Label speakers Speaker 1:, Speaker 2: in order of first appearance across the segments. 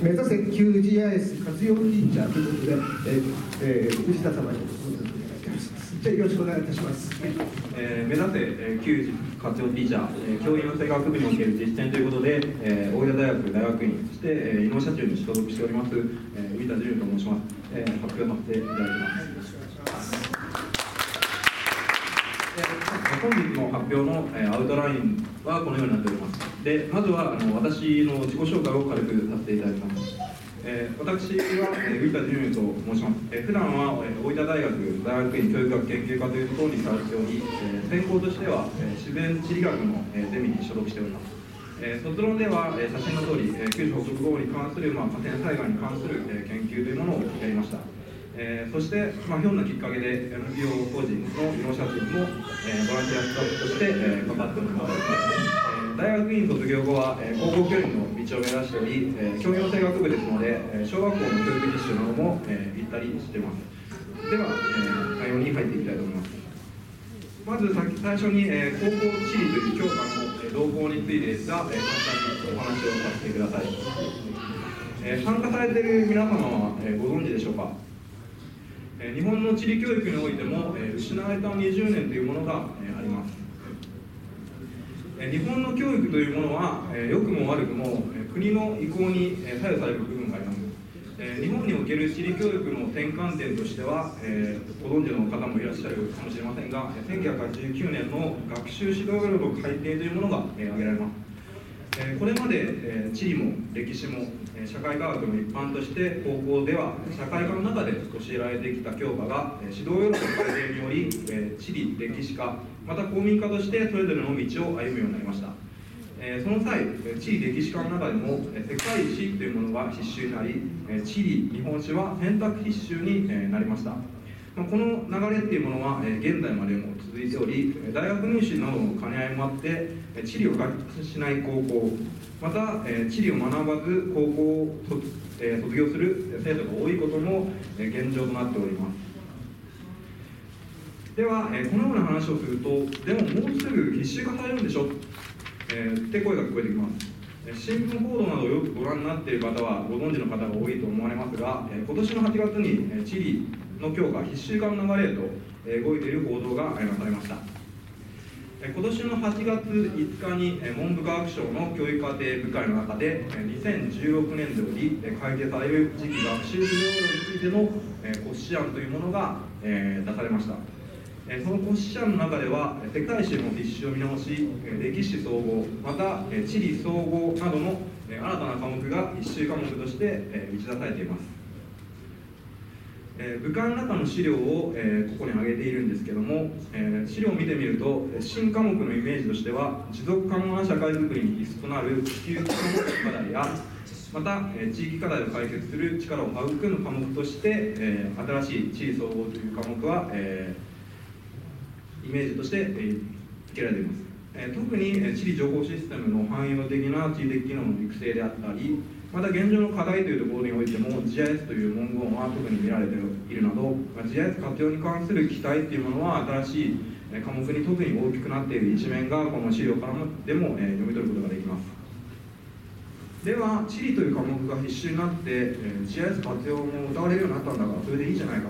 Speaker 1: 目指せ QGIS 活用ティーチャーということで、えーえー、藤田様にご説明いただきます。じゃよろしくお願いいたします。
Speaker 2: えー、目指せ、えー、旧活用ティーチャー、えー、教員養成学部における実践ということで、えー、大分大学大学院、そして、えー、伊能社中に所属しております、えー、海田純と申します、えー、発表させていただきます。本日の発表の、え、アウトラインはこのようになっております。でまずはあの私の自己紹介を軽くさせていただきます。えー、私は、えー、田純也と申します。えー、普段は、え、大分大学大学院教育学研究科というところに通っており、えー、専攻としては、え、自然地理学の、え、ゼミに所属しております。えー、卒論では、えー、写真の通り、えー、九州北部豪雨に関する、まあ、河川災害に関する、えー、研究というものをやりました。えー、そして、まあ、ひょんなきっかけで NPO 個人の技能社長も、えー、ボランティアスタッフとして、えー、頑張っております。大学院卒業後は、えー、高校教員の道を目指しており、えー、教養性学部ですので、えー、小学校の教育実習なども、えー、行ったりしてます。では、えー、内容に入っていきたいと思います。まず最初に、えー、高校地理という教科の、えー、動向についてですが、えー、簡単にお話をさせてください、えー、参加されている皆様は、えー、ご存知でしょうか？日本の地理教育においても、え失われた20年というものが、えあります。日本の教育というものは、え良くも悪くも、え国の意向に、え左右される部分があります、え日本における地理教育の転換点としては、えご存知の方もいらっしゃるかもしれませんが1989年の学習指導要領の改定というものが、え挙げられます。えこれまで、え地理も歴史も、え社会科学の一般として高校では社会科の中で教えられてきた教科が、え指導要領の改定により、え地理歴史科また公民科としてそれぞれの道を歩むようになりました、えその際地理歴史科の中でも世界史というものが必修になり地理日本史は選択必修になりました。この流れっていうものは現在までも続いており大学入試などの兼ね合いもあって地理を学習しない高校また地理を学ばず高校を卒業する生徒が多いことも現状となっております。では、え、このような話をするとでももうすぐ必修化されるんでしょ、え、って声が聞こえてきます。新聞報道などをよくご覧になっている方はご存知の方が多いと思われますが、今年の8月に、地理の強化必修化の流れへと、え、動いている報道が、なされました。今年の8月5日に文部科学省の教育課程部会の中で2016年度より改定される次期学習指導要領についての骨子案というものが出されました。その骨子案の中では世界史の必修を見直し歴史総合また地理総合などの新たな科目が必修科目として打ち出されています。部会の中の資料をえここに挙げているんですけどもえ資料を見てみると新科目のイメージとしては持続可能な社会づくりに必須となる地球科目課題やまたえ地域課題を解決する力を育む科目としてえ新しい地理総合という科目はえイメージとして、えー、けられています、えー、特に、地理情報システムの汎用的な地理的機能の育成であったりまた現状の課題というところにおいても GIS という文言は特に見られている。など、GIS 活用に関する期待というものは新しい科目に特に大きくなっている一面がこの資料からでも、読み取ることができます。では地理という科目が必修になって、GIS 活用も歌われるようになったんだからそれでいいじゃないか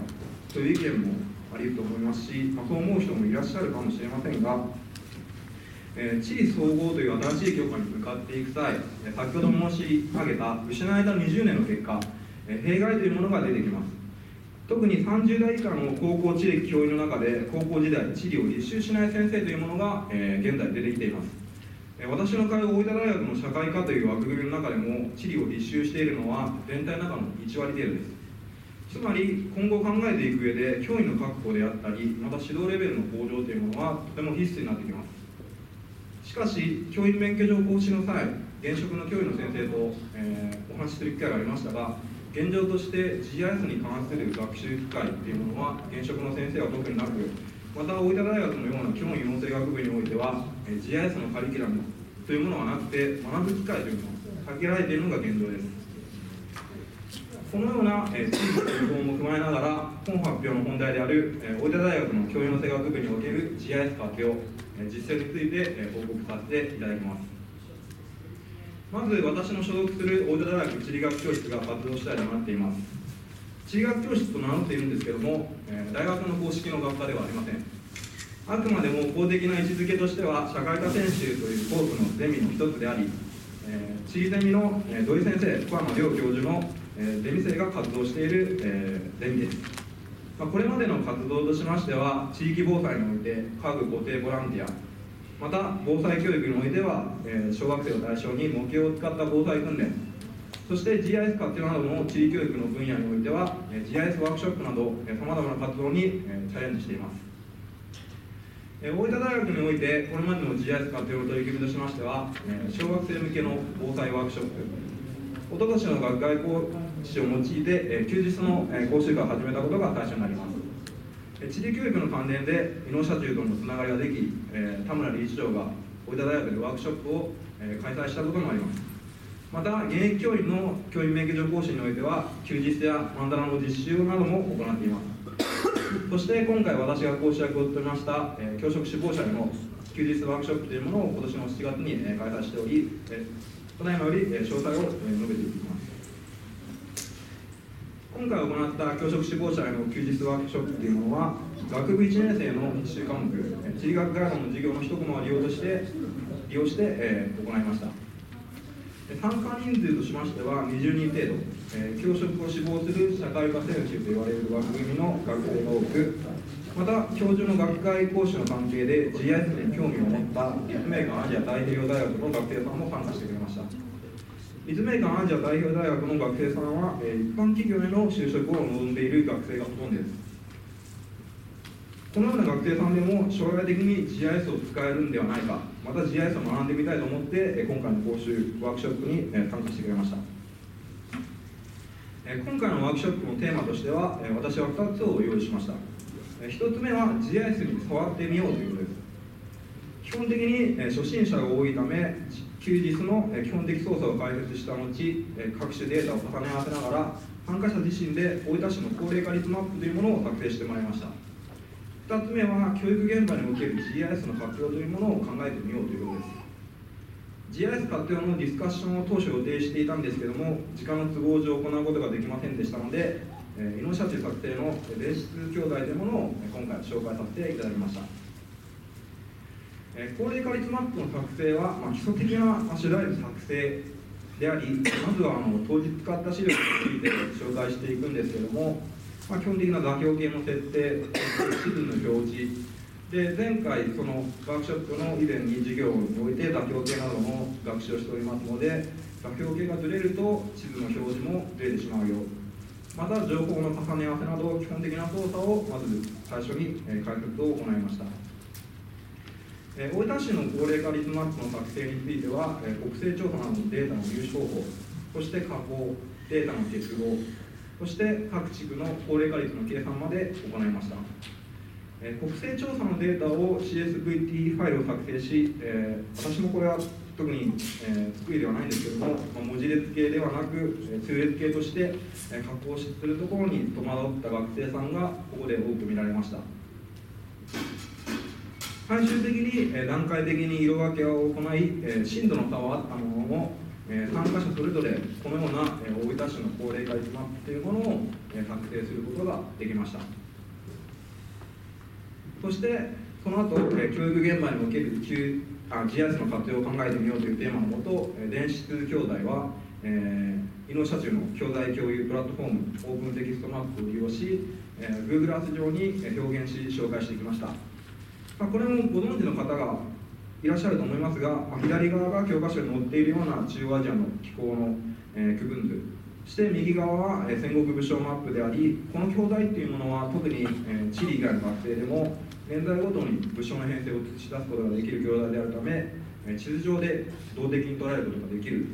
Speaker 2: という意見もあり得ると思いますし、まあ、そう思う人もいらっしゃるかもしれませんが、え、地理総合という新しい教科に向かっていく際先ほど申し上げた失われた20年の結果、え、弊害というものが出てきます。特に30代以下の高校地理教員の中で高校時代地理を実習しない先生というものが、え、現在出てきています。私の通う大分大学の社会科という枠組みの中でも地理を実習しているのは全体の中の1割程度です。つまり今後考えていく上で教員の確保であったりまた指導レベルの向上というものはとても必須になってきます。かし教員免許状更新の際現職の教員の先生と、えー、お話しする機会がありましたが現状として GIS に関する学習機会というものは現職の先生は特になくまた大分大学のような教員養成学部においては、えー、GIS のカリキュラムというものはなくて学ぶ機会というのが限られているのが現状です。このような、えー、地域の情報も踏まえながら本発表の本題である、えー、大分大学の教養の生学部における GIS 活用、実践について、え、報告させていただきます。まず私の所属する大分大学地理学教室が活動主体となっています。地理学教室と名乗っているんですけども、え大学の公式の学科ではありません。あくまでも公的な位置づけとしては社会科研修というコースのゼミの一つであり、え地理ゼミの、え土井先生小山亮教授の、えゼミ生が活動している、えゼミです。まこれまでの活動としましては地域防災において家具固定ボランティアまた防災教育においては、え小学生を対象に模型を使った防災訓練そして GIS 活用などの地理教育の分野においてはえ GIS ワークショップなどさまざまな活動に、えチャレンジしています。え大分大学においてこれまでの GIS 活用の取り組みとしましては、え小学生向けの防災ワークショップおととしの学外講師を用いて、え休日の、え講習会を始めたことが最初になります。え地理教育の関連で伊能社中とのつながりができ、え田村理事長が大分大学でワークショップを、え開催したこともあります。また現役教員の教員免許状講師においては休日やマンダラの実習なども行っています。そして今回私が講師役を務めました、え教職志望者への休日ワークショップというものを今年の7月に、え開催しており、えただいまより、え詳細を、え述べていきます。今回行った教職志望者への休日ワークショップというものは学部1年生の1週間目地理学ガイドの授業の一コマを利用として利用して、えー行いました。参加人数としましては20人程度、えー教職を志望する社会科選手と言われる枠組みの学生が多くまた教授の学会講師の関係で GIS に興味を持った立命館アジア太平洋大学の学生さんも参加してくれました。立命館アジア太平洋大学の学生さんは、えー一般企業への就職を望んでいる学生がほとんどです。このような学生さんでも将来的に GIS を使えるんではないかまた GIS を学んでみたいと思ってえ今回の講習ワークショップにえ参加してくれました。え今回のワークショップのテーマとしてはえ私は2つを用意しました。え1つ目は GIS に触ってみようということです。基本的に初心者が多いため休日のえ基本的操作を解説した後え各種データを重ね合わせながら参加者自身で大分市の高齢化率マップというものを作成してもらいました。2つ目は教育現場における GIS の活用というものを考えてみようということです。GIS 活用のディスカッションを当初予定していたんですけども時間の都合上行うことができませんでしたので、えー、井野社中作成の電子通兄弟というものをえ今回紹介させていただきました。え高齢化率マップの作成は、まあ、基礎的なまあ取材の作成でありまずはあの当日使った資料について紹介していくんですけども、まあ、基本的な座標系の設定地図の表示で前回そのワークショップの以前に授業において座標系などの学習をしておりますので座標系がずれると地図の表示もずれてしまうよ。また情報の重ね合わせなど基本的な操作をまず最初に解説を行いました。え大分市の高齢化率マップの作成については、え国勢調査などのデータの入手方法、そして加工、データの結合、そして各地区の高齢化率の計算まで行いました。え国勢調査のデータを CSVT ファイルを作成し、え私もこれは特に、えー得意ではないんですけども、ま文字列系ではなく、え数列系として、え加工するところに戸惑った学生さんがここで多く見られました。最終的に、え段階的に色分けを行い、え震度の差はあったものの、え参加者それぞれこのような、え大分市の高齢化率マップというものを、えー作成することができました。そしてその後、え教育現場における旧あ GIS の活用を考えてみようというテーマのもと、え電子通兄弟は、えー、伊能社中の教材共有プラットフォームオープンテキストマップを利用し、え Google Earth 上に表現し紹介してきました。まあ、これもご存知の方がいらっしゃると思いますが、まあ左側が教科書に載っているような中央アジアの気候の、えー区分図そして右側は、え戦国武将マップでありこの教材っていうものは特に、えー地理以外の学生でも年代ごとに武将の編成を映し出すことができる教材であるため、え地図上で動的に捉えることができる。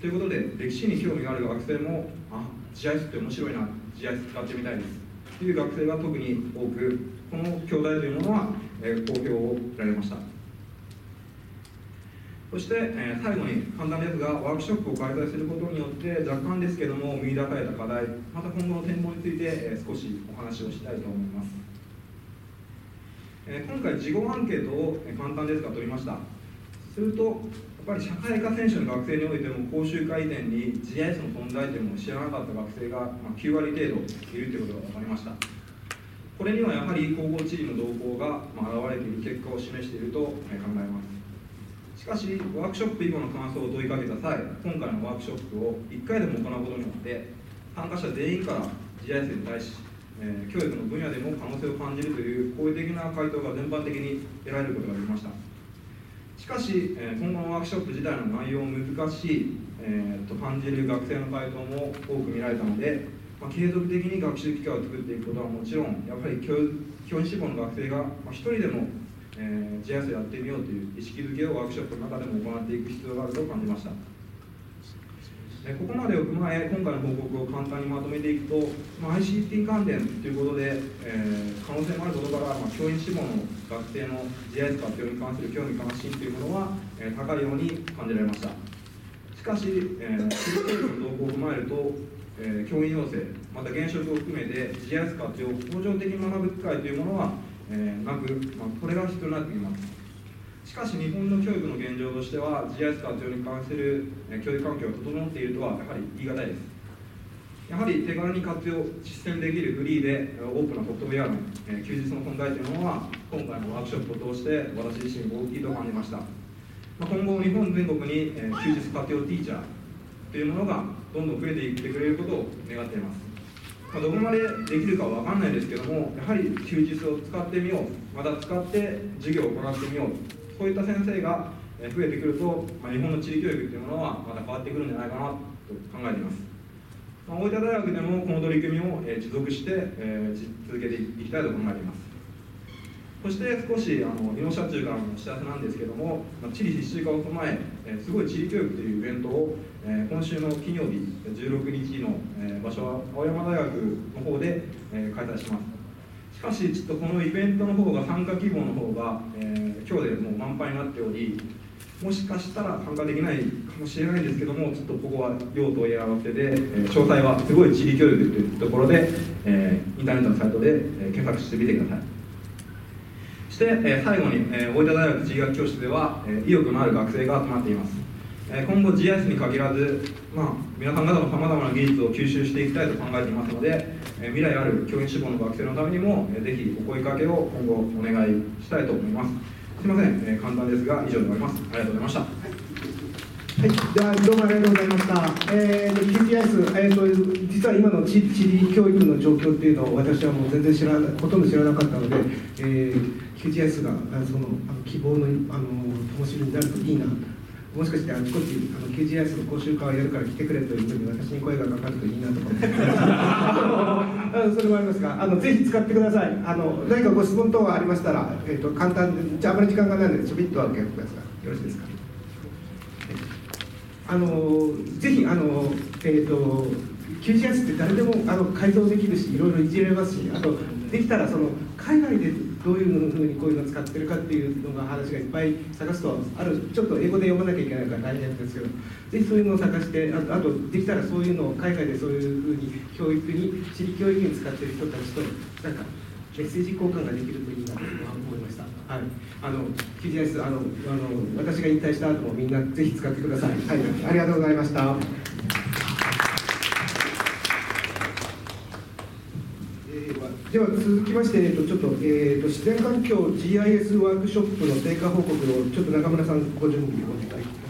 Speaker 2: ということで歴史に興味がある学生もあ GIS って面白いな GIS 使ってみたいです。という学生が特に多くこの教材というものは、えー好評を得られました。そして、え最後に簡単ですがワークショップを開催することによって若干ですけども見出された課題また今後の展望について、え少しお話をしたいと思います、え今回事後アンケートを、簡単ですが取りました。するとやっぱり社会科選手の学生においても講習会以前に GIS の存在というものを知らなかった学生が9割程度いるということが分かりました。これにはやはり統合地理の動向が現れている結果を示していると考えます。しかしワークショップ以降の感想を問いかけた際今回のワークショップを1回でも行うことによって参加者全員から GIS に対し、え教育の分野でも可能性を感じるという好意的な回答が全般的に得られることができました。しかし、え今後のワークショップ自体の内容を難しい、えーと感じる学生の回答も多く見られたので、まあ、継続的に学習機会を作っていくことはもちろんやっぱり教教員志望の学生が、まあ、人でも、えー、GIS をやってみようという意識づけをワークショップの中でも行っていく必要があると感じました。えここまでを踏まえ今回の報告を簡単にまとめていくと、まあ、ICT 関連ということで、えー可能性もあることから、まあ、教員志望の学生の GIS 活用に関する興味関心というものは、えー高いように感じられました。しかし、えー、教育の動向を踏まえると、えー教員養成また現職を含めて GIS 活用を向上的に学ぶ機会というものは、えーなく、まあ、これが必要になってきます。しかし日本の教育の現状としては GIS 活用に関する教育環境が整っているとはやはり言い難いです。やはり手軽に活用実践できるフリーでオープンなソフトウェアの休日の存在というのは今回のワークショップを通して私自身大きいと感じました、今後日本全国に休日活用ティーチャーというものがどんどん増えていってくれることを願っていますまあ、どこまでできるかは分かんないですけども、やはり休日を使ってみよう、また使って授業を行ってみよう、そういった先生が増えてくると、まあ、日本の地理教育というものはまた変わってくるんじゃないかなと考えています。まあ、大分大学でもこの取り組みをえ持続して、えー続けていきたいと考えています。そして少しあの井野社長からのお知らせなんですけども、まあ地理必修化を踏まええすごい地理教育というイベントを、え今週の金曜日16日の、え場所は青山大学の方で、え開催します。しかし、ちょっとこのイベントの方が参加希望の方が、えー今日でもう満杯になっており、もしかしたら参加できないかもしれないんですけども、ちょっとここは用途を言い合わせで、えー詳細はすごい地理教育というところで、えーインターネットのサイトで、え検索してみてください。して、えー最後に、えー大分大学地理学教室では、えー意欲のある学生が集まっています。えー今後 GIS に限らず、まあ、皆さん方のさまざまな技術を吸収していきたいと考えていますので、えー未来ある教員志望の学生のためにも、えーぜひお声かけを今後お願いしたいと思います。すみません、えー簡単ですが以上で終わります。ありがとうございました。
Speaker 1: はい、じゃあどうもありがとうございました。えー、QGIS、えーと、実は今の地地理教育の状況っていうのを私はもう全然知らないほとんど知らなかったので、えー、QGIS があのそのあの希望のあの灯火になるといいな。もしかしてあちこちあの QGIS の講習会をやるから来てくれというふうに私に声がかかるといいなと思ってあのそれもあります。があのぜひ使ってくださいあの何かご質問等がありましたら、えー、と簡単じゃあまり時間がないのでちょびっとお受けくださいよろしいです。かあのぜひあの、えー、と QGIS って誰でもあの改造できるしいろいろいじれます。しあとできたらその海外でどういうふうにこういうのを使ってるかっていうのが話がいっぱい探すとあるちょっと英語で読まなきゃいけないから大変なんですけどぜひそういうのを探してあとあとできたらそういうのを海外でそういうふうに教育に地理教育に使ってる人たちとなんかメッセージ交換ができるといいなと思いました。はい、あの QGIS あのあの私が引退した後もみんなぜひ使ってください。はい、ありがとうございました。では続きまして、えっと、ちょっと,、えー、と自然環境 GIS ワークショップの成果報告をちょっと中村さんご準備をお願いします。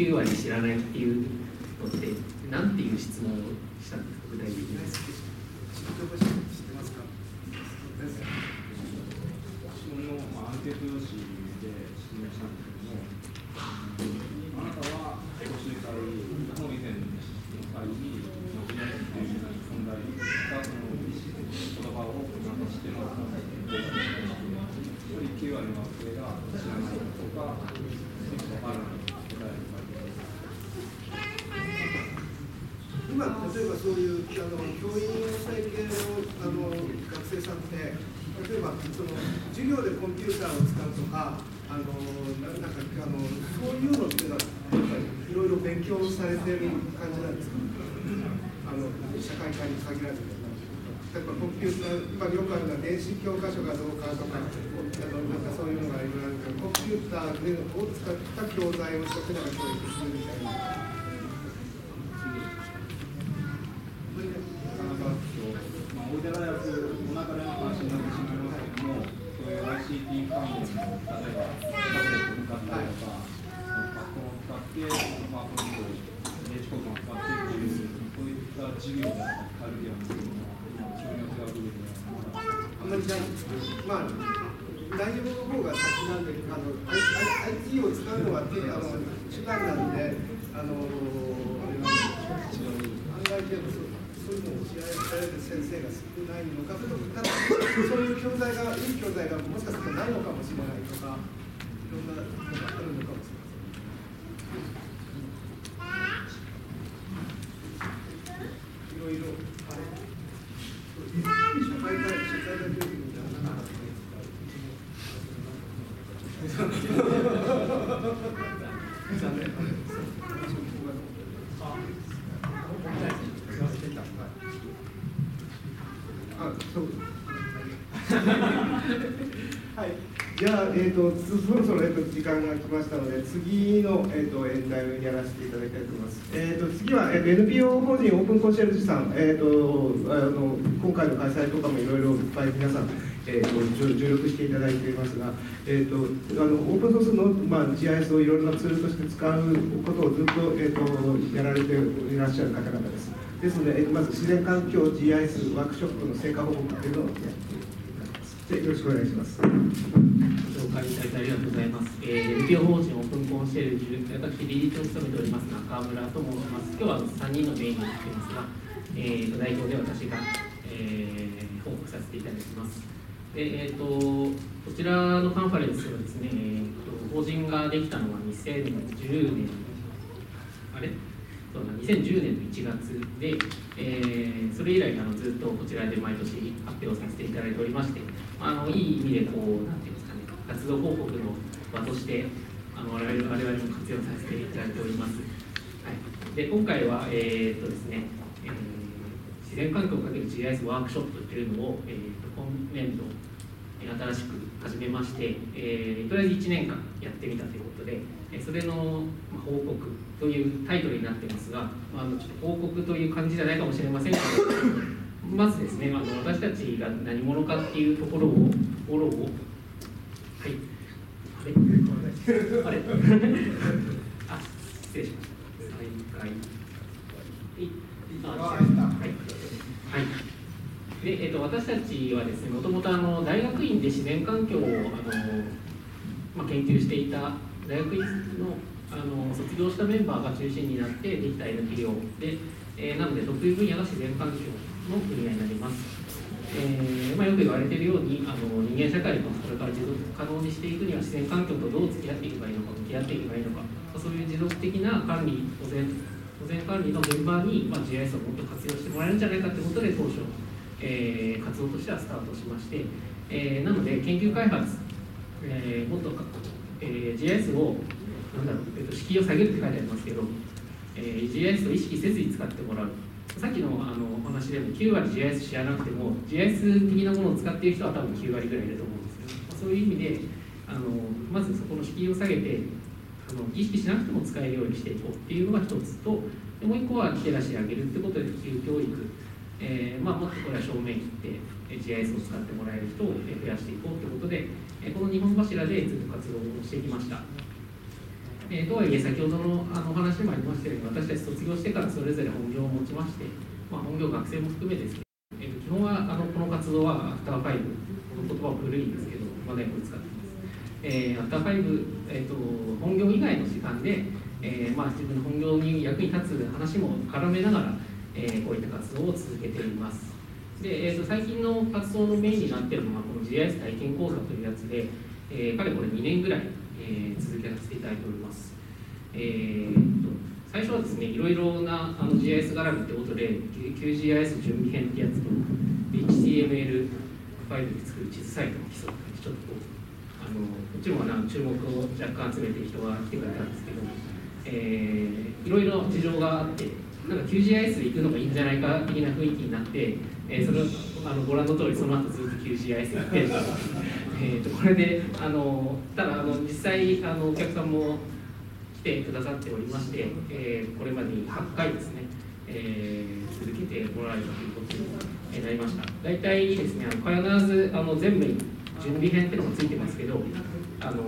Speaker 3: 9割知らないっていうのってなんていう質問をしたんですか具体的に
Speaker 2: 質問の、まあ、アンケート用紙で質問したんですけども、あなたは講習会、本以前の会に、まあ、GIS という存在が、その言葉をなんか知ってますかって一人9割の学生が知らないとか、わからない答える
Speaker 1: 今例えばそういうあの教員体系のあの学生さんって例えばその授業でコンピューターを使うとかあのななんかあのそういうのっていうのはやっぱりいろいろ勉強されてる感じなんですか？あの社会科に限らず例えばコンピューター今よくあるのは電子教科書がどうかとかあのなんかそういうのがいろいろあるけどコンピューターでを使った教材を一つなら教育するみたい。な
Speaker 2: かなかまあ、大分大学の中での話になってしまいますけども、そういう ICT 関連の、例えば、タブレット向かったりとか、パソコンを使って、スマートフォンと電子交換を使ってっていう、そういった授業であったり、カルリアムというのは、今、興味を違う部分では、
Speaker 1: あんまりないんですけど、まあ、内容の方が先なんで、あの I- I- IT を使うのは手あの手段なんで、あの案外でもそうそういうのを教えられる先生が少ないのか、それともただそういう教材が、いい教材がもしかするとないのかもしれないとか、いろんなのがあるのかもしれません。いろいろ、あれ、社会科、社会科教育みたいなのがなかったですか残念。あ、そう。はい。じゃあ、えっ、と、そろそろ、えっ、と、時間が来ましたので、次の、えっ、と、演題をやらせていただきたいと思います。えっ、と、次は、えっ、と、NPO 法人オープンコンシェルジュさん、えっ、と、あの、今回の開催とかもいろいろいっぱい皆さん。えー、と助力していただいていますが、えー、とあのオープンソースの、まあ、GIS をいろいろなツールとして使うことをずっと,、えー、とやられていらっしゃる方々です。ですので、えーまず自然環境 GIS ワークショップの成果報告というのをやっています。よろしくお願いします。
Speaker 3: ご紹介いただいてありがとうございます。えー、NPO 法人オープンコンシェルジュ、私、理事長を務めております中村と申します。今日は3人のメインになっていますが、えー、代表で私が、えー、報告させていただきます。でえー、とこちらのカンファレンスはですね、えー、と法人ができたのは2010年、あれ？そうだ2010年の1月で、えーそれ以来あのずっとこちらで毎年発表させていただいておりまして、あのいい意味でこう、なんていうんですかね、活動報告の場として、あの我々我々も活用させていただいております。はい、で今回は、えーっとですね、えー自然環境をかける GIS ワークショップというのを、えー、と今年度、新しく始めまして、えーとりあえず1年間やってみたということで、それの報告というタイトルになってますが、まあ、あのちょっと報告という感じじゃないかもしれませんけど、まずですね、あの私たちが何者かっていうところを、フォローを、はい、あれ？あれ？あ、失礼しました。再開。はい。はい。はい。で、えっと、私たちはですね、もともとあの大学院で自然環境をあの、まあ、研究していた大学院のあの卒業したメンバーが中心になってできた NPO で、えーなので得意分野が自然環境の分野になります。えーまあ、よく言われているようにあの人間社会とそれから持続可能にしていくには自然環境とどう付き合っていけばいいのか向き合っていけばいいのか、まそういう持続的な管理保全保全管理の現場に、まあ、GIS をもっと活用してもらえるんじゃないかということで当初、えー活動としてはスタートしまして、えーなので研究開発、えーもっと、えー GIS をなんだろう、えっと、敷居を下げるって書いてありますけど、えー GIS を意識せずに使ってもらう。さっきのあのお話でも9割 GIS 知らなくても GIS 的なものを使っている人は多分9割ぐらいだと思うんですけど、まあそういう意味であのまずそこの敷居を下げてあの意識しなくても使えるようにしていこうっていうのが一つとでもう一個はリテラシー上げるってことで普及教育、えーまあ、もっとこれは正面切って、GIS を使ってもらえる人を増やしていこうということで、この2本柱でずっと活動をしてきました。えとはいえ、先ほどのあのお話にもありましたように、私たち卒業してからそれぞれ本業を持ちまして、まあ、本業学生も含めですけど、えー、基本はあのこの活動はアフターファイブ、この言葉は古いんですけど、まだよく使ってます。えー、アフターファイブ、えーと、本業以外の時間で、えーまあ、自分の本業に役に立つ話も絡めながら、えー、こういった活動を続けています。で、えーと、最近の活動のメインになっているのが、この GIS 体験講座というやつで、えー、かれこれ2年ぐらい、えー、続けさせていただいております。えーと、最初はですね、いろいろなあの GIS 絡みってことで、QGIS 準備編ってやつと、HTML ファイルで作る地図サイトの基礎とかちょっとこう、あのもちろんあの注目を若干集めて人が来てくれたんですけど、えー、いろいろ事情があって、なんか QGIS で行くのがいいんじゃないか的な雰囲気になって、えー、それあのご覧の通り、その後ずっと QGIS やってるえとこれであのただあの実際あのお客さんも来てくださっておりまして、えー、これまでに8回ですね、えー、続けてもらえたということになりました。大体ですねあの必ずあの全部に準備編っていうのがついてますけどあの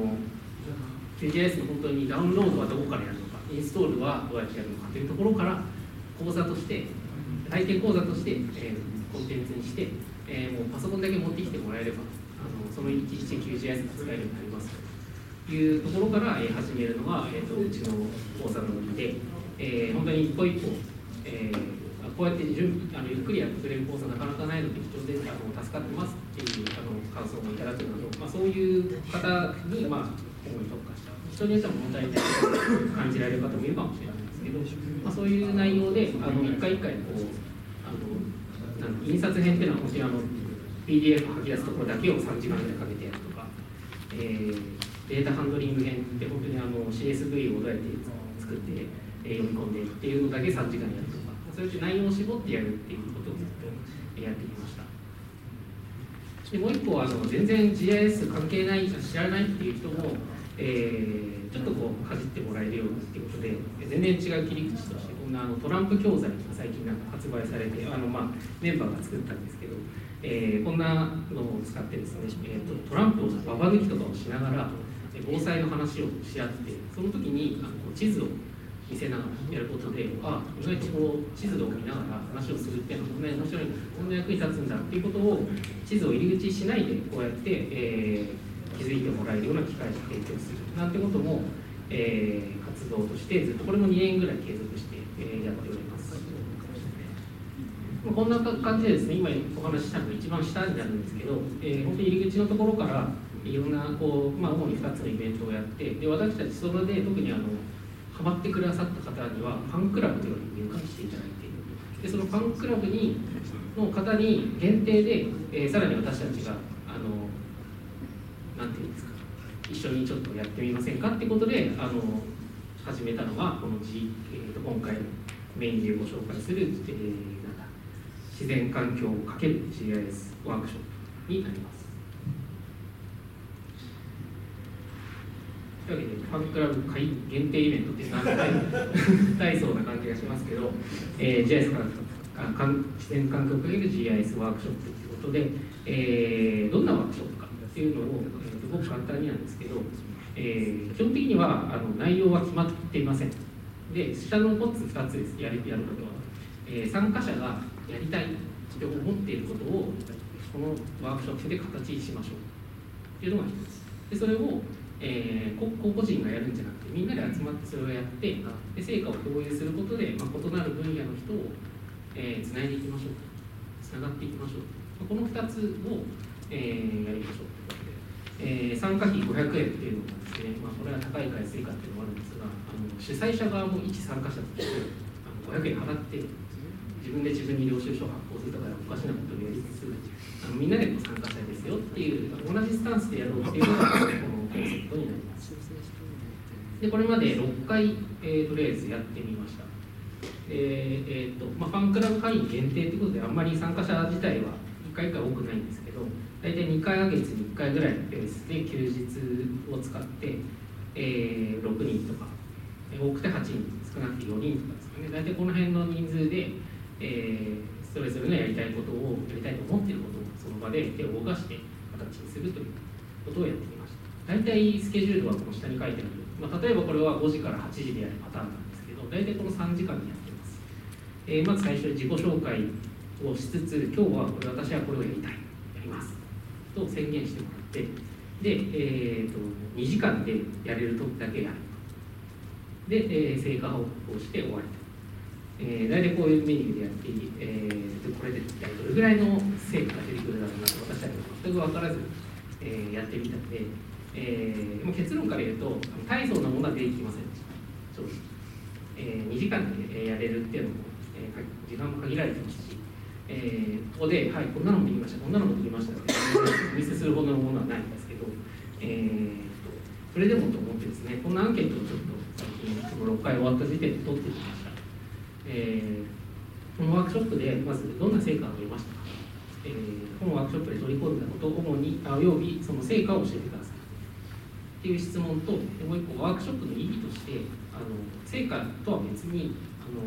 Speaker 3: QGIS の本当にダウンロードはどこからやるのかインストールはどうやってやるのかというところから講座として体験講座として、えー、コンテンツにして、えー、もうパソコンだけ持ってきてもらえればその1日 QGIS が使えるようになりますいうところから、えー、始めるのが、えーと、うちの講座ので、えー、本当に一歩一歩、えー、こうやって準あのゆっくりやってくれる講座なかなかないので貴重であの助かってますっていうあの感想もいただくなど、まあ、そういう方に、まあ、主に特化した。人によっては問題ないと感じられる方もいるかもしれないですけど、まあ、そういう内容であの一回一回こうあのなん印刷編っていうのは本当にあの PDF 吐き出すところだけを3時間ぐらいかけてやるとか、えーデータハンドリング編って本当にあの CSV をどうやって作って、え読み込んでっていうのだけ3時間やるとかそういう内容を絞ってやるっていうことをずっとやってきました。でもう一個あの全然 GIS 関係ない知らないっていう人も、えー、ちょっとこうかじってもらえるようにっていうことで全然違う切り口としてこんなあのトランプ教材が最近なんか発売されてあの、まあ、メンバーが作ったんですけどえー、こんなのを使ってですね、えーと、トランプをババ抜きとかをしながら防災の話をし合ってその時にあの地図を見せながらやることであ意外とこう地図を見ながら話をするっていうのはこんなに面白いこんな役に立つんだっていうことを地図を入り口しないでこうやって、えー、気づいてもらえるような機会を提供するなんてことも、えー、活動としてずっとこれも2年ぐらい継続して、えー、やっております。こんな感じでですね、今お話ししたのが一番下になるんですけど、えー、本当に入り口のところからいろんなこう、まあ、主に2つのイベントをやってで私たちそれで特にあのハマってくださった方にはファンクラブというのに入会していただいている。でそのファンクラブにの方に限定で、えー、さらに私たちがあのなんていうんですか一緒にちょっとやってみませんかってことであの始めたのがこの、G えーと、今回のメインでご紹介する、えー、自然環境をかける GIS ワークショップになります。というわけで、ファンクラブ会員限定イベントってなんか大層な感じがしますけど、えー、GIS から自然環境をかける GIS ワークショップということで、えー、どんなワークショップかっていうのを、えー、すごく簡単になんですけど、えー、基本的にはあの内容は決まっていません。で、下のコツ2つです、やるやることは、えー。参加者がやりたいと思っていることを、このワークショップで形にしましょう。っていうのが一つ。でそれをえー、個人がやるんじゃなくてみんなで集まってそれをやってで成果を共有することで、まあ、異なる分野の人を、えー、つないでいきましょう。つながっていきましょう。この2つを、えー、やりましょうということで、えー、参加費500円っていうのがですね、まあ、これは高いか安いかっていうのもあるんですがあの主催者側も一参加者としてあの500円払って自分で自分に領収書を発行するとかおかしなことをやりつつあのみんなで参加したいですよっていう同じスタンスでやろうっていうのがこのコンセプトになります。でこれまで6回、えー、とりあえずやってみました。えーとまあ、ファンクラブ会員限定ということであんまり参加者自体は1回1回多くないんですけど大体2回月に1回ぐらいのペースで休日を使って、えー、6人とか多くて8人少なくて4人とかですかね大体この辺の人数で、えー、それぞれのやりたいことをやりたいと思っていることをその場で手を動かして形にするということをやってきました。大体スケジュールはこの下に書いてある、まあ、例えばこれは5時から8時でやるパターンなんですけど大体この3時間にやってます、えーまず最初に自己紹介をしつつ今日はこれ私はこれをやりたいやります。と宣言してもらってで、えー、と2時間でやれる時だけやる。で、えー成果報告をして終わりと、えー、大体こういうメニューでやっていい、えーでこれで一体どれぐらいの成果が出てくるだろうなと私たちは全く分からず、えーやってみたので、えーもう結論から言うと大層なものは出てきませんでした正直、えー2時間でやれるっていうのも、えー時間も限られてますしえーここで、はい、こんなのもできました、こんなのもできましたって、お見せするほどのものはないんですけど、えーとそれでもと思ってですね、こんなアンケートをちょっと最近、その6回終わった時点で取ってきました。えーこのワークショップで、まずどんな成果が得ましたか、えーこのワークショップで取り込んだことを主に、あおよびその成果を教えてください。っていう質問と、もう一個、ワークショップの意義として、あの成果とは別に、あの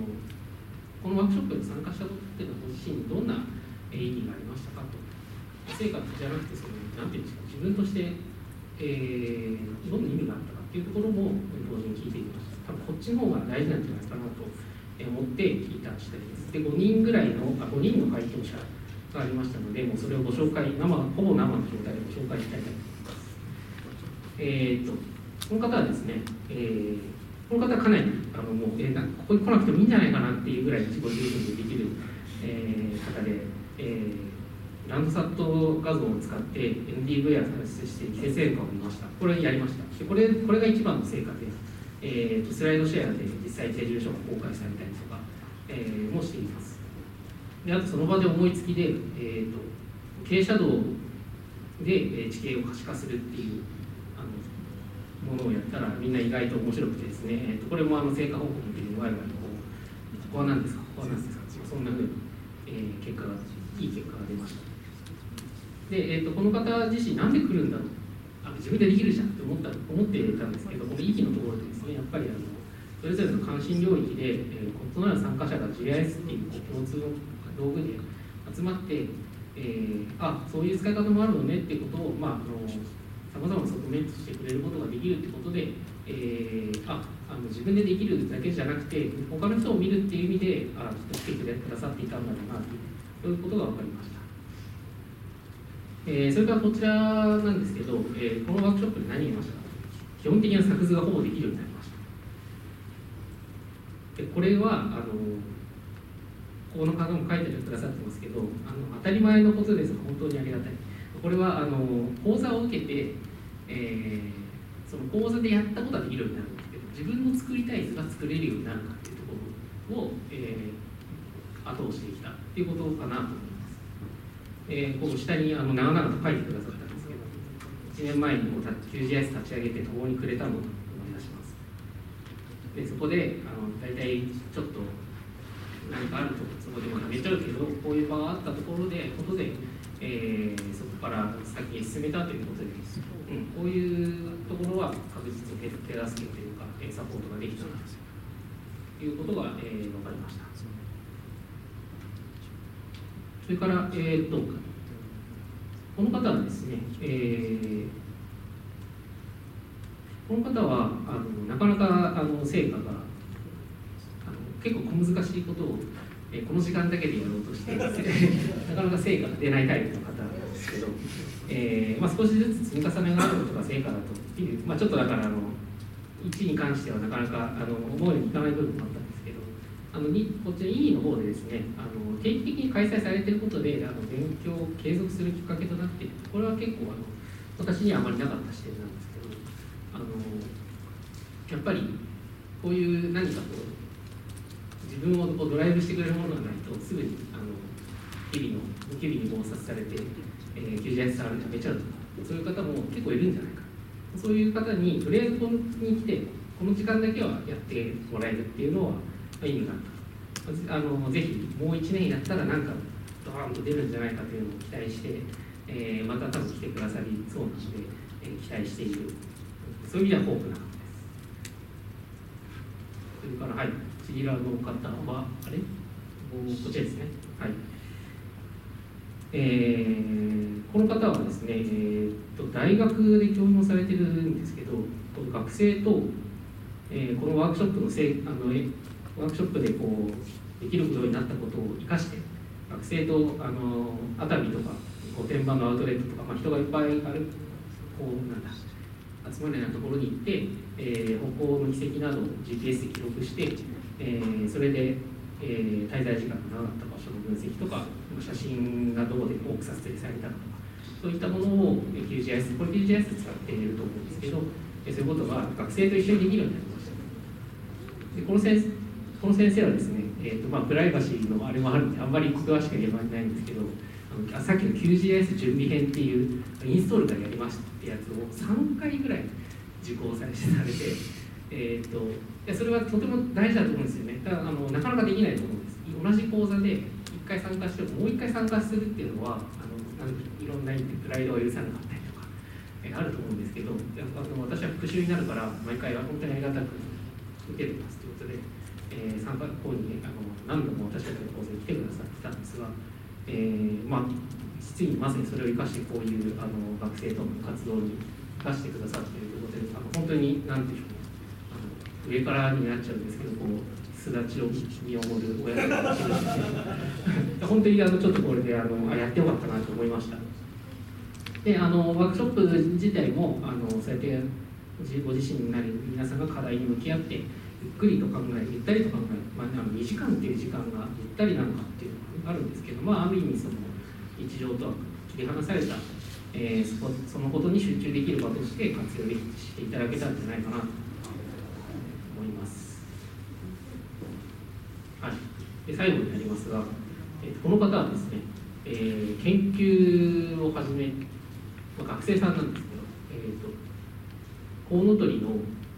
Speaker 3: このワークショップに参加したことっていうのはご自身にどんな意義がありましたかと成果じゃなくてそのなんていうんですか自分として、えーどんな意味があったかっていうところも同時に聞いていきました多分こっちの方が大事なんじゃないかなとえー思っていた次第です。で5人ぐらいのあ5人の回答者がありましたのでもうそれをご紹介生ほぼ生の状態でご紹介したいと思います。えー、とこの方はですね、えーこの方はかなりあのもう、えーここに来なくてもいいんじゃないかなっていうぐらい自己十分でできる、えー方で、えーランドサット画像を使って NDV を算出して規制成果を見ました。これやりました。でこれこれが一番の成果です、えーとスライドシェアで実際手順書が公開されたりとか、えーもしています。であとその場で思いつきで、えー、と傾斜道で、地形を可視化するっていうあのものをやったらみんな意外と面白くてですね、えー、とこれもあの成果報告の時にワイワイこうここは何ですか？ここは何ですか？そんなふうに、えー結果がいい結果が出ました。で、えー、とこの方自身なんで来るんだろう自分でできるじゃんって思った思ってたんですけどこの意義のところでですねやっぱりあのそれぞれの関心領域で、えー異なる参加者が GIS っていう共通の道具で集まって、えーあそういう使い方もあるのねってことを、まあ、あのさまざまな側面としてくれることができるってことで、えーああの自分でできるだけじゃなくて他の人を見るっていう意味であきっと来てくださっていたんだろうなというういうことが分かりました。えーそれからこちらなんですけど、えーこのワークショップで何を言いましたか？基本的な作図がほぼできるようになりました。でこれはあのここの方も書いてくださってますけどあの当たり前のことです。が本当にありがたい。これはあの講座を受けて、えーその講座でやったことはできるようになるんですけど自分の作りたい図が作れるようになるかっていうところを、えー後押ししてきたっていうことかなと思います。えーこう下にあの長々と書いてくださったんですけど1年前にも QGIS 立ち上げて共にくれたのを思い出します。でそこであの大体ちょっと何かあるとそこでまためちゃうけどこういう場があったところでことで、えーそこから先へ進めたということで、うん、こういうところは確実に手助けというかサポートができたなということが、えー分かりました。それから、えー、とこの方はですね、えーこの方はあのなかなかあの成果があの結構小難しいことを、えーこの時間だけでやろうとして なかなか成果が出ないタイプの方なんですけど、えーまあ、少しずつ積み重ねがあることが成果だという、まあ、ちょっとだからあの1に関してはなかなかあの思うようにいかない部分もあったあのにこちの E の方でですねあの定期的に開催されていることであの勉強を継続するきっかけとなっているこれは結構あの私にはあまりなかった視点なんですけどあのやっぱりこういう何かこう自分をこうドライブしてくれるものがないとすぐにあの日々の日々に忙殺されて、えー、QGIS 触るのやめちゃうとかそういう方も結構いるんじゃないか。そういう方にとりあえずここに来てこの時間だけはやってもらえるっていうのはまあ意味があったあのぜひもう1年やったらなんかドーンと出るんじゃないかというのを期待して、えーまた多分来てくださりそうなので、えー期待している。そういう意味ではホープな方です。それからはい、次らの方は、あれ？こちらですね。はい。えーこの方はですね、えーと大学で教員をされてるんですけどこの学生と、えーこのワークショップのせいあのえワークショップでこうできるようになったことを生かして学生とあの熱海とか御殿場のアウトレットとか、まあ、人がいっぱいあるこうなんだ集まるようなところに行って、えー歩行の軌跡などを GPS で記録して、えーそれで、えー滞在時間が長かった場所の分析とか写真がどこで多く撮影されたかとかそういったものを QGIS これ QGIS 使っていると思うんですけど、そういうことが学生と一緒にできるようになりました。でこの先生この先生はですね、えーとまあ、プライバシーのあれもあるんであんまり詳しく言えばないんですけどあのさっきの QGIS 準備編っていうインストールからやりましたってやつを3回ぐらい受講されて、えー、といやそれはとても大事だと思うんですよね。ただあのなかなかできないと思うんです。同じ講座で1回参加してももう1回参加するっていうのはあのなんいろんなプライドが許さなかったりとか、えあると思うんですけどあの私は復習になるから毎回は本当にありがたく受けてますということで、えー参加校に、あの何度も私たちの講座に来てくださってたんですが、えーまあ実にまさにそれを生かしてこういうあの学生との活動に生かしてくださっているということであの本当に何ていうんでしょうねあの上からになっちゃうんですけどこう巣立ちを見守る親がいるんで本当にあのちょっとこれであのあやってよかったなと思いました。であのワークショップ自体もあのそうやってご自身なり皆さんが課題に向き合ってゆっくりと考えゆったりと考える、まあ、2時間っていう時間がゆったりなのかっていうのがあるんですけど、まあ、ある意味その日常とは切り離された、えーそこそのことに集中できる場として活用していただけたんじゃないかなと思います。はい、で最後になりますが、えーこの方はですね、えー研究を始め、まあ、学生さんなんですけど、えー、とコウノトリの、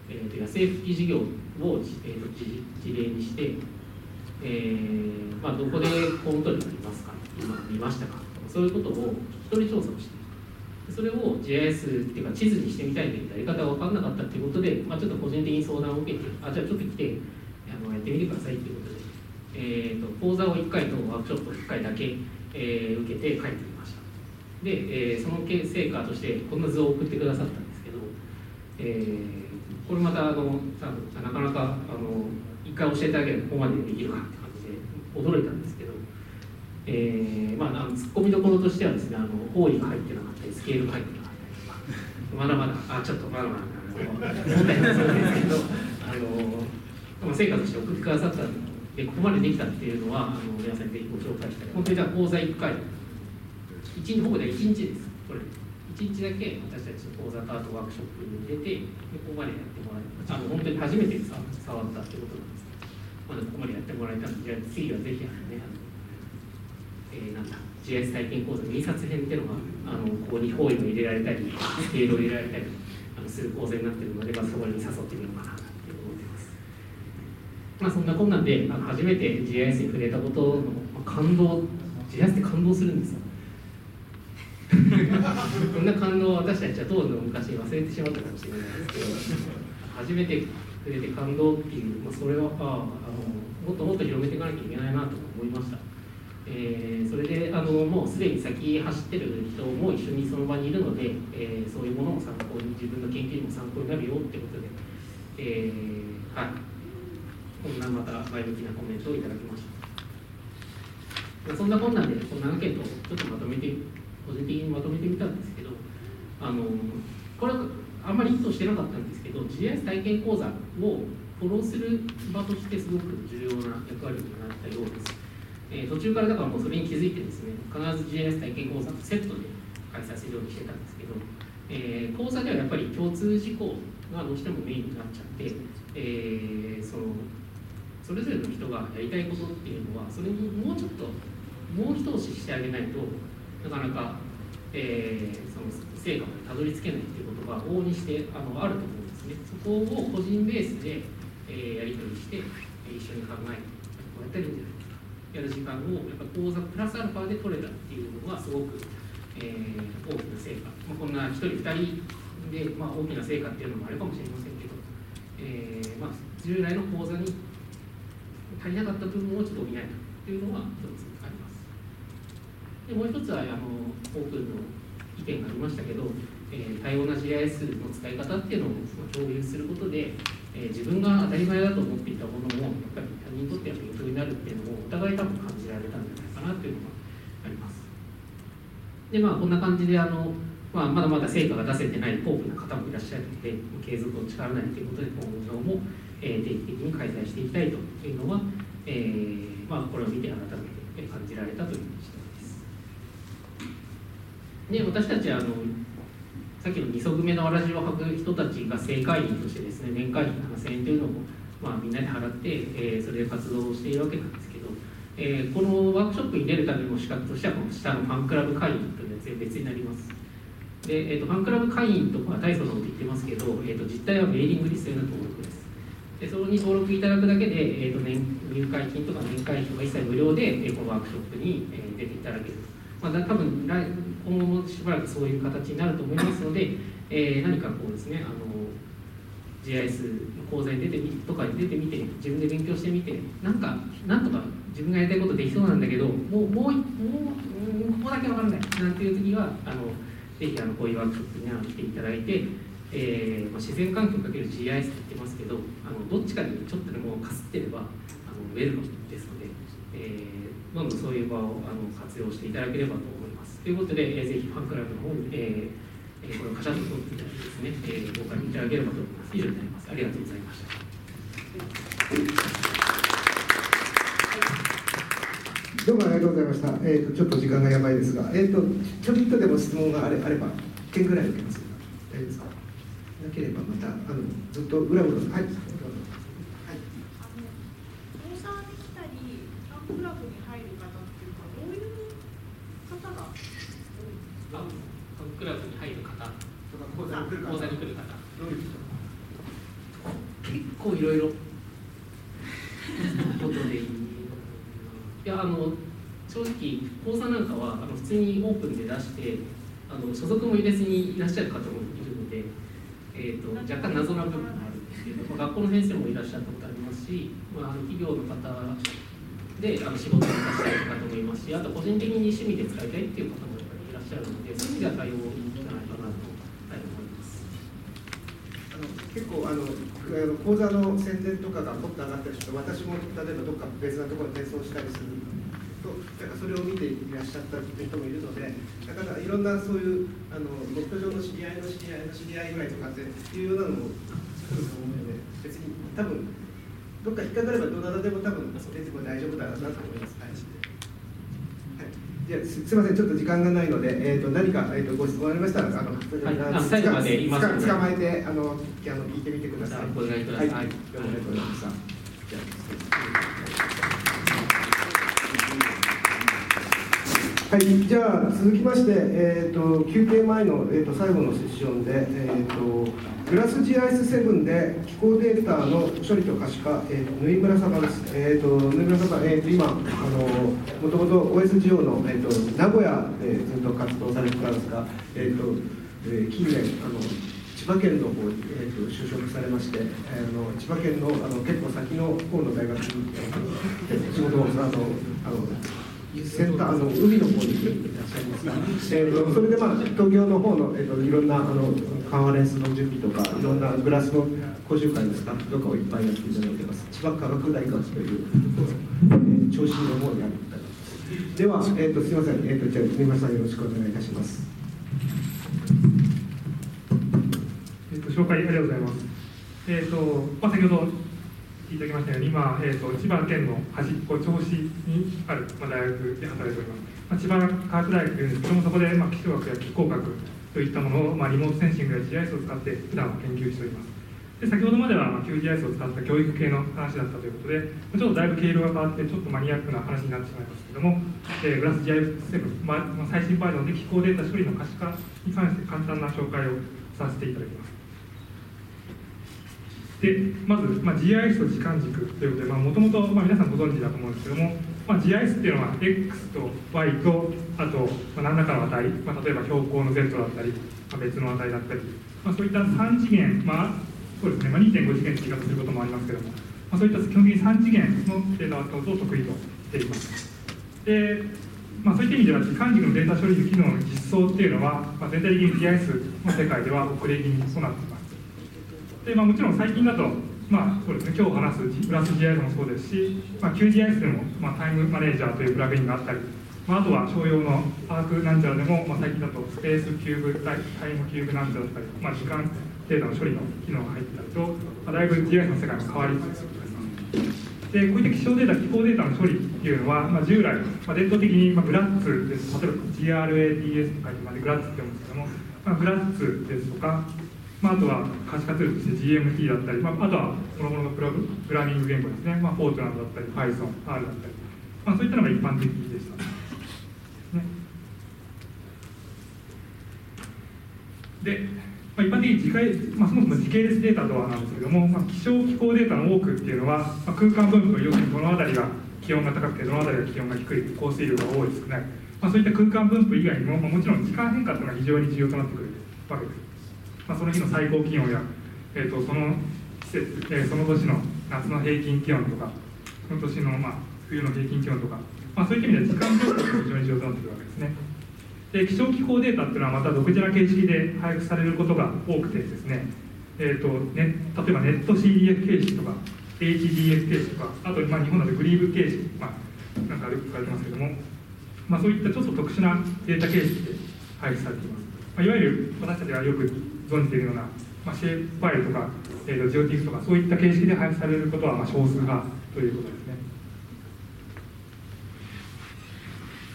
Speaker 3: えー、と野生復帰事業を、えー、と事例にして、えーまあ、どこでコウノトリがいますか今見ましたかとかそういうことを聞き取り調査をしてそれを GIS っていうか地図にしてみたいけどやり方が分かんなかったっていうことで、まあ、ちょっと個人的に相談を受けてあじゃあちょっと来てあのやってみてくださいっていうことで、えー、と講座を1回とワークショップを1回だけ、えー受けて帰ってきました。で、えーその成果としてこんな図を送ってくださったんですけど、えーこれまたあの多分なかなかあの一回教えてあげればここまでできるかって感じで驚いたんですけど、えーまあ、あのツッコミどころとしてはですねあの方位が入ってなかったりスケールが入ってなかったりとかまだまだあちょっとまだまだ問題なそうですけどあのまあ成果として送ってくださったんでここまでできたっていうのはあの皆さんにぜひご紹介したい本当にじゃあ講座1回一日ほぼで1日ですこれ1日だけ私たちの講座とあとワークショップに出てここまでやってもらえあの本当に初めて触ったってことなんですまだここまでやってもらえたので次はぜひあのねあのえーなんだ GIS 体験講座印刷編っていうのがあのここに方位を入れられたりスケールを入れられたりあのする講座になってるので、そこに誘ってみようかなと思ってます。まあそんなこんなんであの初めて GIS に触れたことの、まあ、感動 GIS って感動するんですよ。こんな感動を私たちは当時の昔に忘れてしまったかもしれないですけど初めて触れて感動っていう、まあ、それはああのもっともっと広めていかなきゃいけないなと思いました、えーそれであのもうすでに先走ってる人も一緒にその場にいるので、えーそういうものを参考に自分の研究にも参考になるよってことで、えーはい。こんなまた前向きなコメントをいただきました。そんなこんなんでこの7件とちょっとまとめて個人的にまとめてみたんですけどあのこれはあんまり意図してなかったんですけど GIS 体験講座をフォローする場としてすごく重要な役割になったようです、えー途中からだからもうそれに気づいてですね必ず GIS 体験講座とセットで開催するようにしてたんですけど、えー講座ではやっぱり共通事項がどうしてもメインになっちゃって、えーそのそれぞれの人がやりたいことっていうのはそれにもうちょっともう一押ししてあげないとなかなか、えーその成果までたどり着けないっていうことが往々にしてあのあると思うんですね。そこを個人ベースで、えーやり取りして、えー一緒に考えてこうやったらいいんじゃないかと。やる時間をやっぱ講座プラスアルファで取れたっていうのがすごく、えー大きな成果、まあ、こんな一人二人で、まあ、大きな成果っていうのもあるかもしれませんけど、えーまあ、従来の講座に足りなかった部分をちょっと補えたというのは一つ。でもう一つはあのオープンの意見がありましたけど、えー多様な GIS の使い方っていうのを共有することで、えー自分が当たり前だと思っていたものもやっぱり他人にとっては勉強になるっていうのをお互い多分感じられたんじゃないかなっていうのがあります。でまあこんな感じであの、まあ、まだまだ成果が出せてない高貴な方もいらっしゃるので継続を力なりということで今後も、えー定期的に開催していきたいというのは、えーまあ、これを見て改めて感じられたという次第です。で私たちはあのさっきの二足目のわらじを履く人たちが正会員としてですね年会費7000円というのを、まあ、みんなで払って、えーそれで活動をしているわけなんですけど、えーこのワークショップに出るための資格としてはこの下のファンクラブ会員というやつで別になります。で、えー、とファンクラブ会員とか大層なこと言ってますけど、えー、と実態はメーリングリストへの登録です。でそれに登録いただくだけで、えー、と年入会金とか年会費とか一切無料で、えーこのワークショップに、えー出ていただけると、まあ、多分来今後もしばらくそういう形になると思いますので、えー何かこうですねあの GIS の講座に出てみとかに出てみて自分で勉強してみてなんかなんとか自分がやりたいことできそうなんだけどもうもうもうここだけわからないなんていう時はあのぜひあのこういうワークショップに来ていただいて、えーまあ、自然環境かける GIS って言ってますけどあのどっちかにちょっとでもかすってればあのウェルカムですので、えーどんどんそういう場をあの活用していただければと思います。ということで、えーぜひファンクラブの方に、えーえーこれをカシャッと取っていただいてですね、えー、ご加入いただければと思います。以上になります。ありがとうございました。
Speaker 1: どうもありがとうございました。えっ、とちょっと時間がやばいですが、えっ、とちょびっとでも質問があれあれば一件ぐらい受けます。大丈夫ですか？なければまたあのずっと裏裏はい。はい。
Speaker 4: 講座に来たり、ファンクラブに入る方っていうか、どういう方が多いですか
Speaker 3: あファンクラブに入る方、
Speaker 1: とか講座に来る方
Speaker 3: 講座に来る方、
Speaker 1: どういう人
Speaker 3: 結構いろいろ。ことでいや、あの、正直、講座なんかは、あの、普通にオープンで出して。あの、所属も入れずにいらっしゃる方もいるので。えっ、と、若干謎な部分があるんですけど、まあ学校の先生もいらっしゃったことありますし、まあ、あの企業の方。で、あの仕事に出したい方もいますし、あと個人的に趣味で使いたいっていう方もいらっしゃるので、そういう意味では対応いいんじゃないかなと、はい、思います。
Speaker 1: あの結構あの講座の宣伝とかがもっと上がったりすると私も例えばどっか別なところに転送したりするとなんかそれを見ていらっしゃったっていう人もいるのでだからいろんなそういうあのネット上の知り合いの知り合いの知り合いぐらいとかっていうようなのも作ると思うので別に多分どっか引っかかればどなたでも多分出ても大丈夫だなと思います。はいはいじゃあすすみません、ちょっと時間がないので、えー、と何か、えー、とご質問ありましたら、あの、
Speaker 3: あ最後まで言いますので
Speaker 1: つか捕まえて、あの、あの聞いてみてください。
Speaker 3: お願いください。
Speaker 1: はい、どうもありがとうございました。じゃあはい、じゃあ続きまして、えー、と休憩前の、えー、と最後のセッションで、えー、とグラス GIS7 で気候データの処理と可視化、えー、と縫い村様です、えー、と縫い村様、えー、と今あの、もともと OSGO の、えー、と名古屋でずっと活動されてたんですが、えーとえー近年あの、千葉県の方に、えー、と就職されまして、えーあの千葉県のあの結構先の方の大学に、えー仕事をあのあのセンターあの海の方にいらっしゃいますが、えー、とそれで、まあ、東京の方の、えー、といろんなあのカンファレンスの準備とかいろんなグラスの講習会のスタッフとかをいっぱいやっていただいてます千葉科学大学という、えー、調子の方にあるみたいですでは、えー、とすみません、えー、とじゃあ三村さんよろしくお願いいたします。
Speaker 5: えっと、紹介ありがとうございます。えっと、まあ、先ほど聞いてきましたように、今、えっと、千葉県の端っこ、銚子にある、まあ、大学で働いております。まあ、千葉科学大学というんですけども、そこで、まあ、気象学や気候学といったものを、まあ、リモートセンシングや GIS を使って、普段は研究しております。で先ほどまでは、まあ、QGIS を使った教育系の話だったということで、ちょっとだいぶ経路が変わって、ちょっとマニアックな話になってしまいますけども、えーグラス GIS7、まあ、最新バージョンで気候データ処理の可視化に関して簡単な紹介をさせていただきます。でまず、まあ、GIS と時間軸ということで、もともと皆さんご存知だと思うんですけども、まあ、GIS っていうのは X と Y と、あと、まあ、何らかの値、まあ、例えば標高の Z だったり、まあ、別の値だったり、まあ、そういった3次元、まあそうですねまあ、2.5次元って言い方することもありますけども、まあ、そういった基本的に3次元のデータを得意としています。でまあ、そういった意味では時間軸のデータ処理機能の実装っていうのは、まあ、全体的に GIS の世界では遅れ気味となっていますで、まあ、もちろん最近だと、まあそうですね、今日話すプラス GIS もそうですし、まあ、QGIS でも、まあ、タイムマネージャーというプラグインがあったり、まあ、あとは商用のアークなんちゃらでも、まあ、最近だとスペースキューブタイムキューブなんちゃらだったり、まあ、時間データの処理の機能が入ったりと、まあ、だいぶ GIS の世界も変わりつつあります。でこういった気象データ、気候データの処理っていうのは、まあ、従来、まあ、伝統的に、まあ、グラッツです、例えば GRATS と書いてまでグラッツって読むんですけども、まあ、グラッツですとか、まあ、あとは可視化ツールとして GMT だったり、まあ、あとはそのもののプログプラミング言語ですね、まあ、フォートランだったり、Python、R だったり、まあ、そういったのが一般的でした。ね、で、まあ、一般的に時、まあ、そもそも時系列データとはなんですけども、まあ、気象気候データの多くっていうのは、まあ、空間分布要するにどの辺りが気温が高くてどの辺りが気温が低い降水量が多い少ない、まあ、そういった空間分布以外にも、まあ、もちろん時間変化というのが非常に重要となってくるわけです、まあ、その日の最高気温や、えー、とその季節、えー、その年の夏の平均気温とかその年の、まあ、冬の平均気温とか、まあ、そういった意味では時間分布が非常に重要となってくるわけですね。で気象気候データっていうのはまた独自な形式で配布されることが多くてですね、えーとね、例えばネット CDF 形式とか HDF 形式とかあと、まあ、日本だとグリーブ形式、まあ、なんかよく書かれてますけども、まあ、そういったちょっと特殊なデータ形式で配布されています、まあ、いわゆる私たちがよく存じているような、まあ、シェイプファイルとか、えーと、ジオティクとかそういった形式で配布されることはまあ少数派ということですね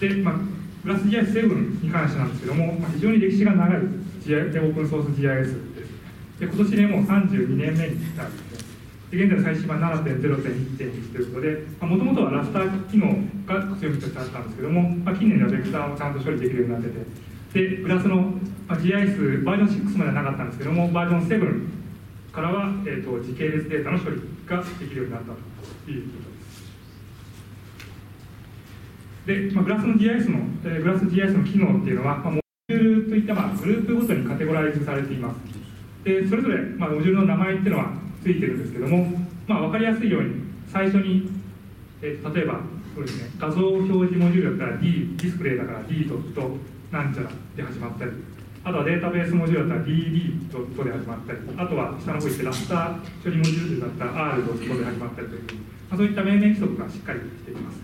Speaker 5: で、まあプラス GIS7 に関してなんですけども、まあ、非常に歴史が長い GI オープンソース GIS です。で今年でもう32年目になるんですね。で現在最新版7.0.1.1ということで、もともとはラスター機能が強みとしてあったんですけども、まあ、近年ではベクターをちゃんと処理できるようになってて、で、プラスの、GIS バージョン6まではなかったんですけども、バージョン7からは、えーと、時系列データの処理ができるようになったということです。で、まあ、グラスの GIS の、えー、グラス GIS の機能っていうのは、まあ、モジュールといった、まあ、グループごとにカテゴライズされています。で、それぞれ、まあ、モジュールの名前っていうのはついてるんですけども、まあ、分かりやすいように、最初に、えー、例えば、そうですね、画像表示モジュールだったら D、ディスプレイだから D ドットなんちゃらで始まったり、あとはデータベースモジュールだったら DD で始まったり、あとは下の方行ってラスター処理モジュールだったら R で始まったりという、まあ、そういった命名規則がしっかりしています。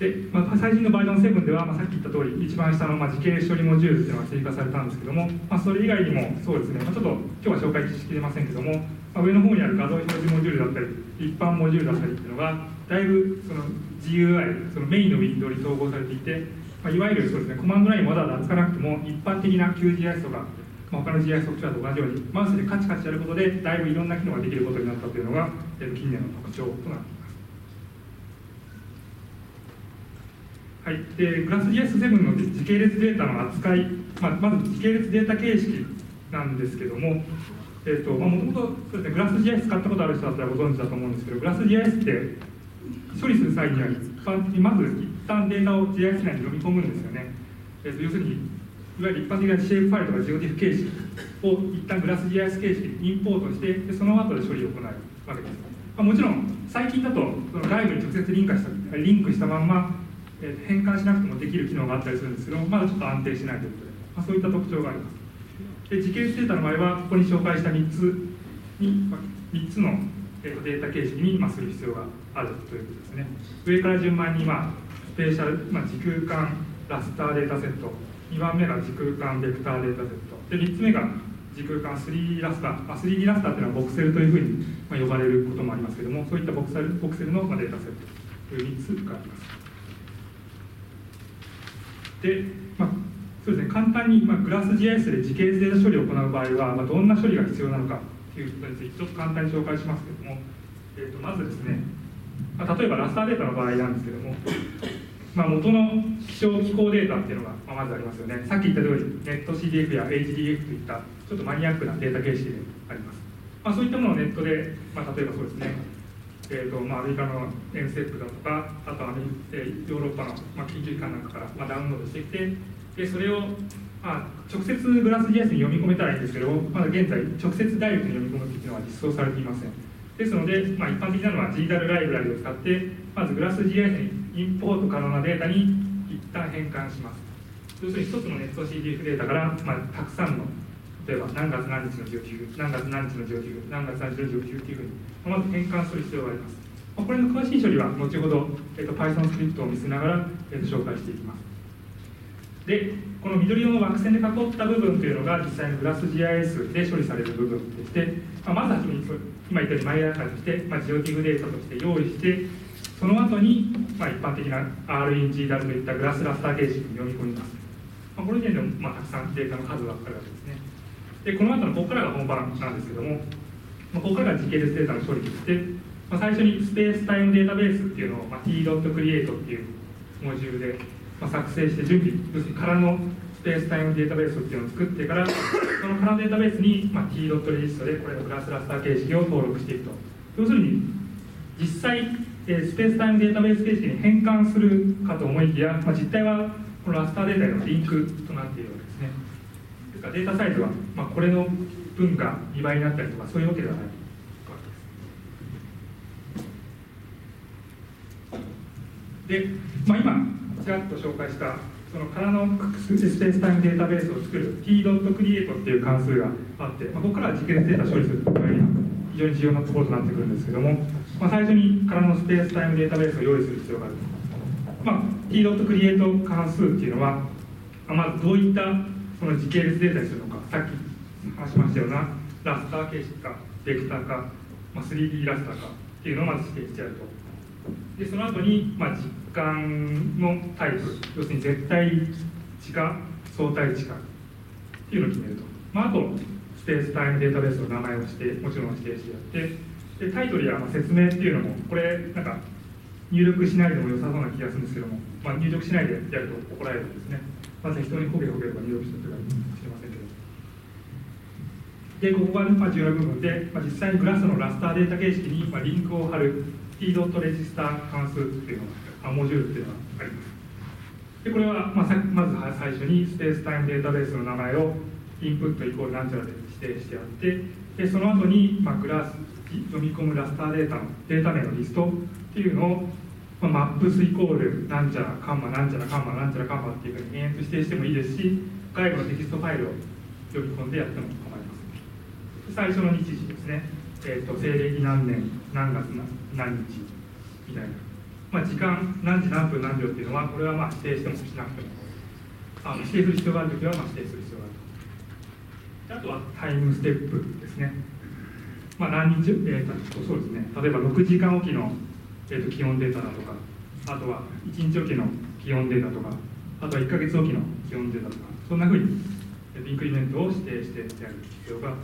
Speaker 5: で、まあ、最新のバージョン7では、まあ、さっき言った通り、一番下の、まあ、時系処理モジュールっていうのが追加されたんですけども、まあ、それ以外にもそうですね、まあ、ちょっと今日は紹介しきれませんけども、まあ、上の方にある画像表示モジュールだったり、一般モジュールだったりっていうのが、だいぶその GUI、そのメインのウィンドウに統合されていて、まあ、いわゆるそうですね、コマンドラインわざわざ扱わなくても、一般的な QGIS とか、まあ、他の GIS ソフトウェアと同じように、マウスでカチカチやることで、だいぶいろんな機能ができることになったというのが、近年の特徴となっています。はい、でグラス GS7 の時系列データの扱い、まあ、まず時系列データ形式なんですけども、えーとまあ、もともとグラス GIS 使ったことある人だったらご存知だと思うんですけど、グラス GIS って処理する際には一般的にまず旦データを GIS 内に読み込むんですよね。えーと、要するに、いわゆる一般的な CF ファイルとか GOTIF 形式を一旦グラス GIS 形式にインポートして、でその後で処理を行うわけです。まあ、もちろん、最近だとその外部に直接リンクしたリンクしたまんまえー、変換しなくてもできる機能があったりするんですけどまだちょっと安定しないということで、まあ、そういった特徴がありますで時系列データの場合はここに紹介した3つに、3つの、データ形式に、する必要があるということですね上から順番に、ま、スペーシャル、まあ、時空間ラスターデータセット。2番目が時空間ベクターデータセット。で3つ目が時空間 3D ラスター、あ、3D ラスターというのはボクセルというふうに、まあ、呼ばれることもありますけれどもそういったボクセルボクセルの、まあ、データセット。という3つがあります。で、まあ、そうですね、簡単に、まあ、グラス GIS で時系列データ処理を行う場合は、まあ、どんな処理が必要なのかということについてちょっと簡単に紹介しますけれども、えー、とまずですね、まあ、例えばラスターデータの場合なんですけども、まあ、元の気象気候データっていうのが、ま、ずありますよねさっき言った通りネット CDF や HDF といったちょっとマニアックなデータ形式であります、まあ、そういったものをネットで、まあ、例えばそうですねえーとまあ、アメリカのエンセップだとか、あとアメリ、えー、ヨーロッパの、まあ、研究機関なんかから、まあ、ダウンロードしてきて、でそれを、まあ、直接グラス JS に読み込めたらいいんですけど、まだ現在、直接ダイレクトに読み込むっていうのは実装されていません。ですので、まあ、一般的なのは GDAL ライブラリを使って、まずグラス GIS にインポート可能なデータに一旦変換します。要するに一つのネット CDF データから、まあ、たくさんの例えば何月何日の上級何月何日の上級何月何日の上級っていうふうにまず変換する必要があります。まあこれの詳しい処理は後ほど、えっと Python スクリプトを見せながら、えっと紹介していきます。でこの緑色の枠線で囲った部分というのが実際のグラス GIS で処理される部分でして、まあ、まずはじめに今言ったようにマイヤーカーとして、まあ、ジオティグデータとして用意してその後に、まあ、一般的な RNGW といったグラスラスター形式に読み込みます、まあ、この時点でも、まあ、たくさんデータの数がかかるわけですね。でこの後のここからが本番なんですけども、まあ、ここからが時系列データの処理として、まあ、最初にスペースタイムデータベースっていうのを、まあ、t.create っていうモジュールで、まあ、作成して準備要するに空のスペースタイムデータベースっていうのを作ってからそのデータベースに、まあ、t. レジストでこれのグラスラスター形式を登録していくと要するに実際、えースペースタイムデータベース形式に変換するかと思いきや、まあ、実態はこのラスターデータへのリンクとなっているわけですねというかデータサイズは、まあ、これの分が2倍になったりとかそういうわけではないで、まあ、今ちらっと紹介したその空のスペースタイムデータベースを作る t.create っていう関数があって、まあ、ここからは時系列データ処理するという非常に重要なところとなってくるんですけども、まあ、最初に空のスペースタイムデータベースを用意する必要がある、まあ、t.create 関数っていうのは、まあ、まずどういったその時系列データにするのかさっき話しましたようなラスター形式かベクターか、まあ、3D ラスターかっていうのをまず指定してやると。でその後に、まあ、実感のタイプ要するに絶対値か相対値かっていうのを決めると、まあ、あとスペースタイムデータベースの名前をしてもちろん指定してやって。でタイトルやま説明っていうのもこれなんか入力しないでも良さそうな気がするんですけども、まあ、入力しないでやると怒られるんですね、まあ、適当にほげほげとか入力しておくかもしれませんけど。でここがまあ重要な部分で、まあ、実際にグラスのラスターデータ形式にまあリンクを貼る。T ドットレジスタ関数っていうのがモジュールっていうのがありますでこれはまあさまず最初に space time database の名前をインプットイコールなんちゃらで指定してやってでその後にまあグラス読み込むラスターデータのデータ名のリストっていうのを、まあ、 maps イコールなんちゃらカンマなんちゃらカンマなんちゃらカンマっていうふうに延々と指定してもいいですし外部のテキストファイルを読み込んでやっても構いません最初の日時ですね、えー、と西暦何年何月何何日みたいな、まあ、時間何時何分何秒っていうのはこれはまあ指定してもしなくてもあの指定する必要があるときはまあ指定する必要がある。とあとはタイムステップですね、まあ、何日、えー、そうですね。例えば6時間おきの、えー、と気温データだとかあとは1日おきの気温データとかあとは1か月おきの気温データとかそんなふうにインクリメントを指定してやる必要が